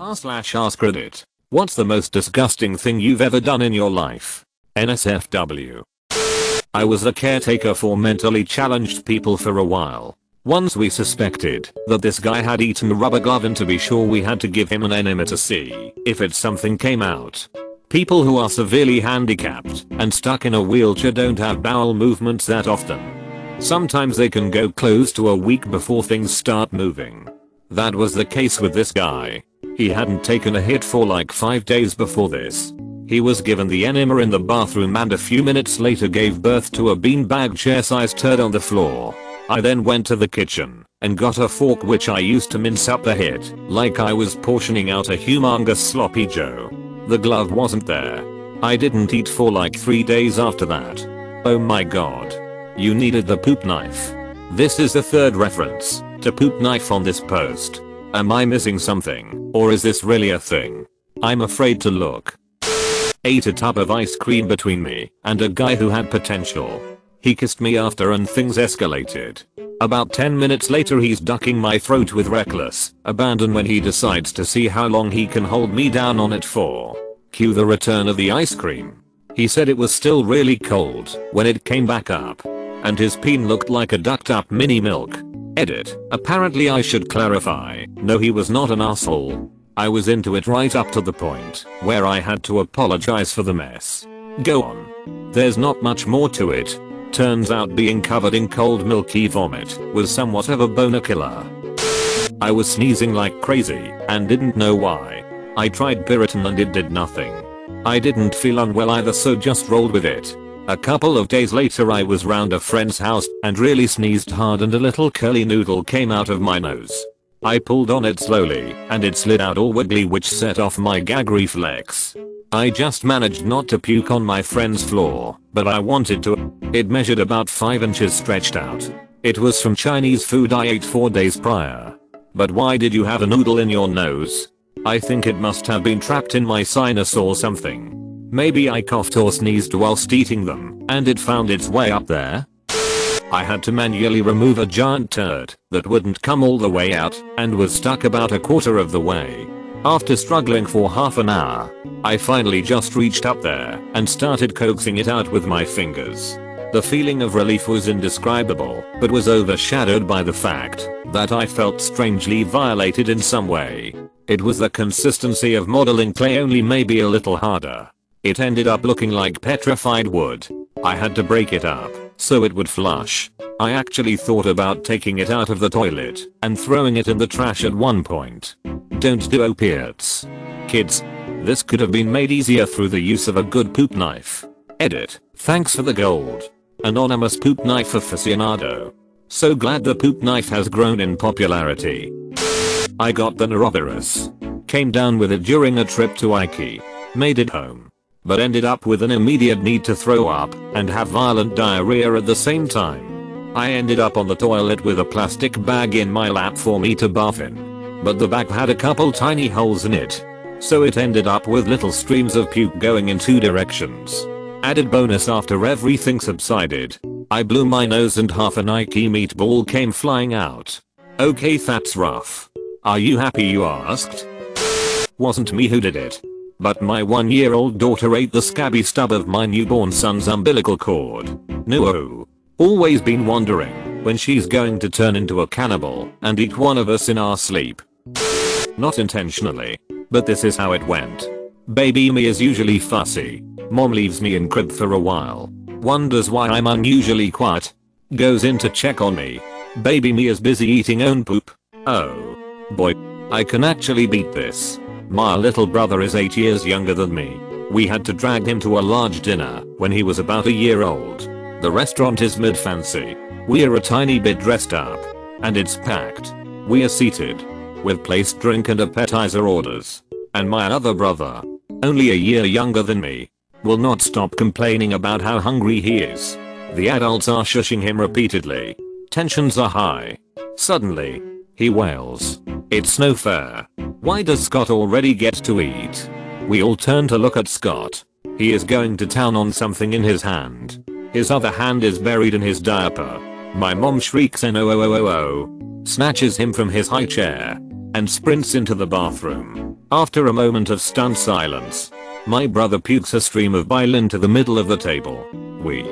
r slash AskReddit. What's the most disgusting thing you've ever done in your life? NSFW. I was a caretaker for mentally challenged people for a while. Once we suspected that this guy had eaten a rubber glove and to be sure we had to give him an enema to see if it something came out. People who are severely handicapped and stuck in a wheelchair don't have bowel movements that often. Sometimes they can go close to a week before things start moving. That was the case with this guy. He hadn't taken a hit for like 5 days before this. He was given the enema in the bathroom and a few minutes later gave birth to a beanbag chair sized turd on the floor. I then went to the kitchen and got a fork which I used to mince up the hit like I was portioning out a humongous sloppy joe. The glove wasn't there. I didn't eat for like 3 days after that. Oh my god. You needed the poop knife. This is the third reference to poop knife on this post. Am I missing something, or is this really a thing? I'm afraid to look. Ate a tub of ice cream between me and a guy who had potential. He kissed me after and things escalated. About 10 minutes later he's ducking my throat with reckless abandon when he decides to see how long he can hold me down on it for. Cue the return of the ice cream. He said it was still really cold when it came back up and his peen looked like a ducked up mini milk. Edit. Apparently I should clarify, no he was not an asshole. I was into it right up to the point where I had to apologize for the mess. Go on. There's not much more to it. Turns out being covered in cold milky vomit was somewhat of a boner killer. I was sneezing like crazy and didn't know why. I tried Piriton and it did nothing. I didn't feel unwell either so just rolled with it. A couple of days later I was round a friend's house and really sneezed hard and a little curly noodle came out of my nose. I pulled on it slowly and it slid out wiggly which set off my gag reflex. I just managed not to puke on my friend's floor, but I wanted to. It measured about 5 inches stretched out. It was from Chinese food I ate 4 days prior. But why did you have a noodle in your nose? I think it must have been trapped in my sinus or something. Maybe I coughed or sneezed whilst eating them and it found its way up there. I had to manually remove a giant turd that wouldn't come all the way out and was stuck about a quarter of the way. After struggling for half an hour, I finally just reached up there and started coaxing it out with my fingers. The feeling of relief was indescribable, but was overshadowed by the fact that I felt strangely violated in some way. It was the consistency of modeling clay only maybe a little harder. It ended up looking like petrified wood. I had to break it up so it would flush. I actually thought about taking it out of the toilet and throwing it in the trash at one point. Don't do opiates. Kids. This could have been made easier through the use of a good poop knife. Edit. Thanks for the gold. Anonymous poop knife aficionado. So glad the poop knife has grown in popularity. I got the norovirus. Came down with it during a trip to IKEA. Made it home but ended up with an immediate need to throw up and have violent diarrhea at the same time. I ended up on the toilet with a plastic bag in my lap for me to bath in. But the bag had a couple tiny holes in it. So it ended up with little streams of puke going in two directions. Added bonus after everything subsided. I blew my nose and half an IKEA meatball came flying out. Okay that's rough. Are you happy you asked? Wasn't me who did it. But my one year old daughter ate the scabby stub of my newborn son's umbilical cord. No. Always been wondering when she's going to turn into a cannibal and eat one of us in our sleep. Not intentionally. But this is how it went. Baby me is usually fussy. Mom leaves me in crib for a while. Wonders why I'm unusually quiet. Goes in to check on me. Baby me is busy eating own poop. Oh. Boy. I can actually beat this. My little brother is 8 years younger than me. We had to drag him to a large dinner when he was about a year old. The restaurant is mid fancy. We're a tiny bit dressed up. And it's packed. We're seated. With placed drink and appetizer orders. And my other brother, only a year younger than me, will not stop complaining about how hungry he is. The adults are shushing him repeatedly. Tensions are high. Suddenly, he wails. It's no fair. Why does Scott already get to eat? We all turn to look at Scott. He is going to town on something in his hand. His other hand is buried in his diaper. My mom shrieks oh oh oh oh oh. Snatches him from his high chair. and sprints into the bathroom. After a moment of stunned silence, my brother pukes a stream of bile into the middle of the table. We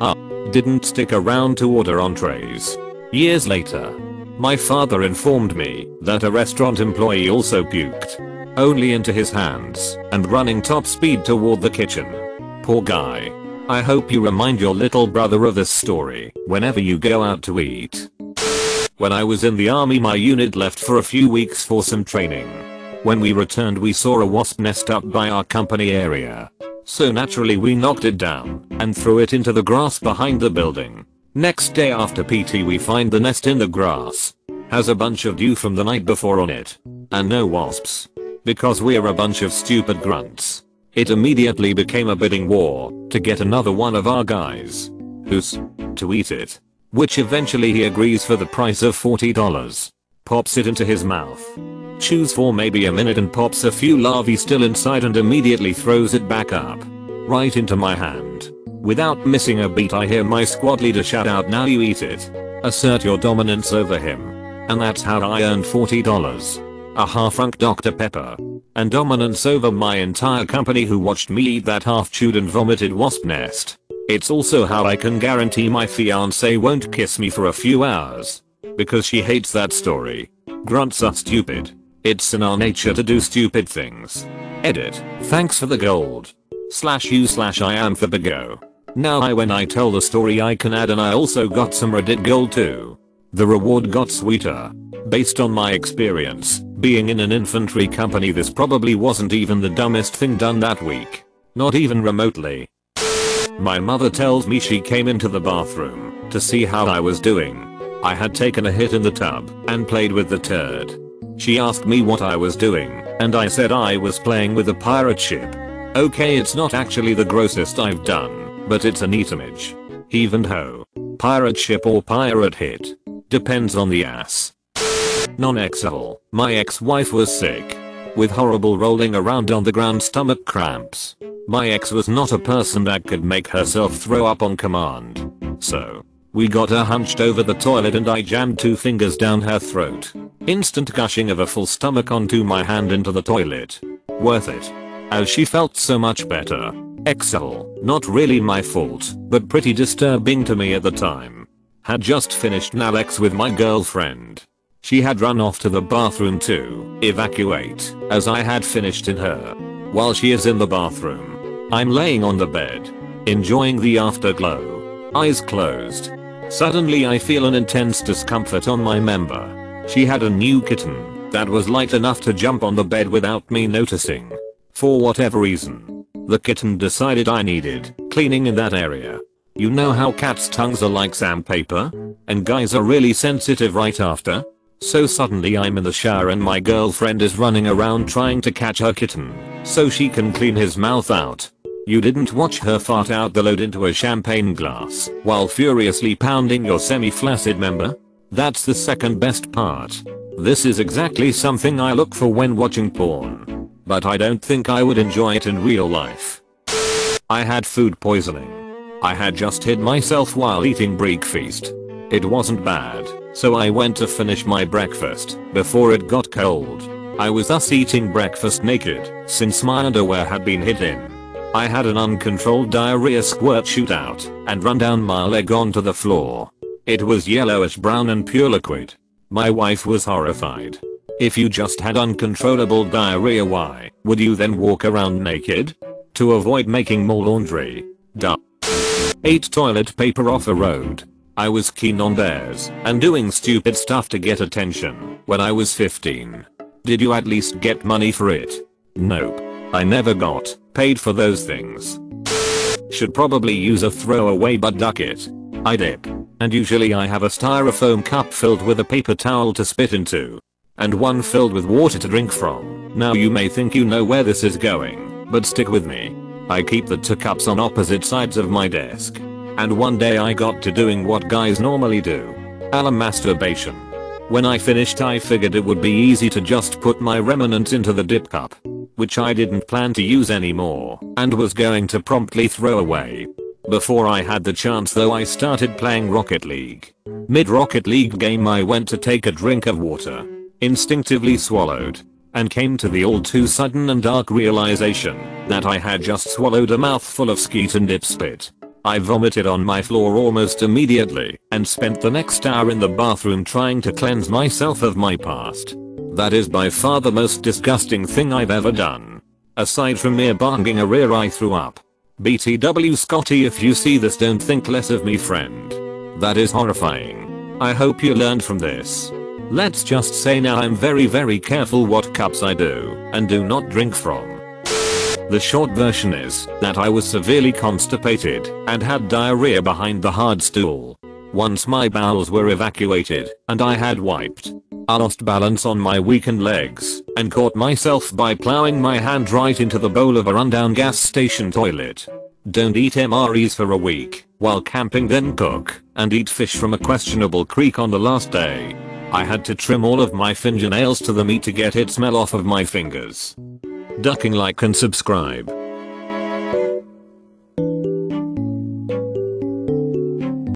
uh, didn't stick around to order entrees. Years later, my father informed me that a restaurant employee also puked. Only into his hands and running top speed toward the kitchen. Poor guy. I hope you remind your little brother of this story whenever you go out to eat. When I was in the army my unit left for a few weeks for some training. When we returned we saw a wasp nest up by our company area. So naturally we knocked it down and threw it into the grass behind the building. Next day after PT we find the nest in the grass. Has a bunch of dew from the night before on it. And no wasps. Because we're a bunch of stupid grunts. It immediately became a bidding war to get another one of our guys. Who's to eat it which eventually he agrees for the price of $40. Pops it into his mouth. Chews for maybe a minute and pops a few larvae still inside and immediately throws it back up. Right into my hand. Without missing a beat I hear my squad leader shout out now you eat it. Assert your dominance over him. And that's how I earned $40. A half unk Dr. Pepper. And dominance over my entire company who watched me eat that half chewed and vomited wasp nest. It's also how I can guarantee my fiance won't kiss me for a few hours. Because she hates that story. Grunts are stupid. It's in our nature to do stupid things. Edit. Thanks for the gold. Slash you slash I am for Bigo. Now I when I tell the story I can add and I also got some Reddit gold too. The reward got sweeter. Based on my experience, being in an infantry company this probably wasn't even the dumbest thing done that week. Not even remotely. My mother tells me she came into the bathroom to see how I was doing. I had taken a hit in the tub and played with the turd. She asked me what I was doing and I said I was playing with a pirate ship. Okay it's not actually the grossest I've done, but it's a neat image. Heave and ho. Pirate ship or pirate hit. Depends on the ass. Non-exhale. My ex-wife was sick. With horrible rolling around on the ground stomach cramps. My ex was not a person that could make herself throw up on command. So, we got her hunched over the toilet and I jammed two fingers down her throat. Instant gushing of a full stomach onto my hand into the toilet. Worth it. As she felt so much better. Excel, not really my fault, but pretty disturbing to me at the time. Had just finished Alex with my girlfriend. She had run off to the bathroom to evacuate, as I had finished in her. While she is in the bathroom, I'm laying on the bed, enjoying the afterglow, eyes closed. Suddenly I feel an intense discomfort on my member. She had a new kitten that was light enough to jump on the bed without me noticing. For whatever reason, the kitten decided I needed cleaning in that area. You know how cats' tongues are like sandpaper? And guys are really sensitive right after? So suddenly I'm in the shower and my girlfriend is running around trying to catch her kitten so she can clean his mouth out. You didn't watch her fart out the load into a champagne glass while furiously pounding your semi-flaccid member? That's the second best part. This is exactly something I look for when watching porn. But I don't think I would enjoy it in real life. I had food poisoning. I had just hid myself while eating breakfast. It wasn't bad, so I went to finish my breakfast before it got cold. I was thus eating breakfast naked since my underwear had been hidden. I had an uncontrolled diarrhea squirt shootout and run down my leg onto the floor. It was yellowish brown and pure liquid. My wife was horrified. If you just had uncontrollable diarrhea why would you then walk around naked? To avoid making more laundry. Duh. Ate toilet paper off a road. I was keen on bears and doing stupid stuff to get attention when I was 15. Did you at least get money for it? Nope. I never got paid for those things. Should probably use a throwaway but duck it. I dip. And usually I have a styrofoam cup filled with a paper towel to spit into. And one filled with water to drink from. Now you may think you know where this is going, but stick with me. I keep the two cups on opposite sides of my desk. And one day I got to doing what guys normally do. A la masturbation. When I finished I figured it would be easy to just put my remnants into the dip cup which I didn't plan to use anymore and was going to promptly throw away. Before I had the chance though I started playing Rocket League. Mid Rocket League game I went to take a drink of water. Instinctively swallowed, and came to the all too sudden and dark realization that I had just swallowed a mouthful of skeet and dip spit. I vomited on my floor almost immediately and spent the next hour in the bathroom trying to cleanse myself of my past. That is by far the most disgusting thing I've ever done. Aside from mere banging a rear I threw up. BTW Scotty if you see this don't think less of me friend. That is horrifying. I hope you learned from this. Let's just say now I'm very very careful what cups I do and do not drink from. The short version is that I was severely constipated and had diarrhea behind the hard stool. Once my bowels were evacuated and I had wiped, I lost balance on my weakened legs and caught myself by plowing my hand right into the bowl of a rundown gas station toilet. Don't eat MREs for a week while camping then cook and eat fish from a questionable creek on the last day. I had to trim all of my fingernails to the meat to get it smell off of my fingers. Ducking like and subscribe.